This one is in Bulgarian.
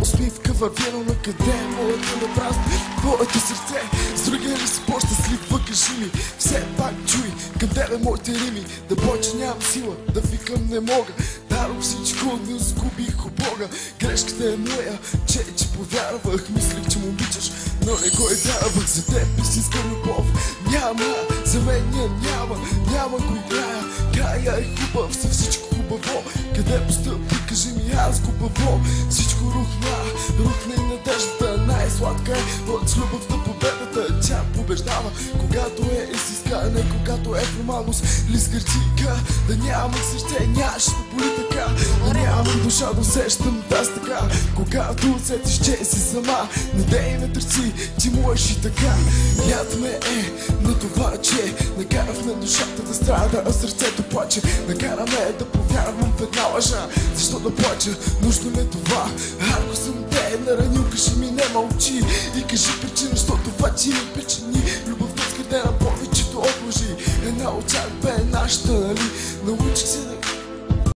усмивка вървено на къде е моето напразно Твоето сърце? С другия ли си по-щастлива, кажи ми. Все пак чуй към тебе моите рими? Да повече нямам сила, да викам не мога. Даром всичко, но сгубих у Бога Грешката е моя, че че повярвах. Мислех, че му обичаш, но не го и давах. За теб истинска любов. Няма, за мен няма Няма го играя, края е хубав, за всичко хубаво. Къде постъпи, кажи ми аз хубаво. Всичко рухна, рухна и надеждата. Най-сладка е от любовта победата. Тя побеждава, когато е истинска, не когато е формалност Ли с гърчика, да нямам нямаше да боли така. Да нямам душа да усещам тази така. Когато усетиш, че си сама Не дей ме търси, ти можеш и така. Яд ме е на това, че Накарахме душата да страда, а сърцето плаче Накараме да повярвам в една лъжа Защо да плача? Нужно ли е това? Ако съм те наранил, кажи ми не мълчи И кажи причина, защото това ти ми причини Любовта скърдена повечето от лъжи Една от тях бе нашата, нали?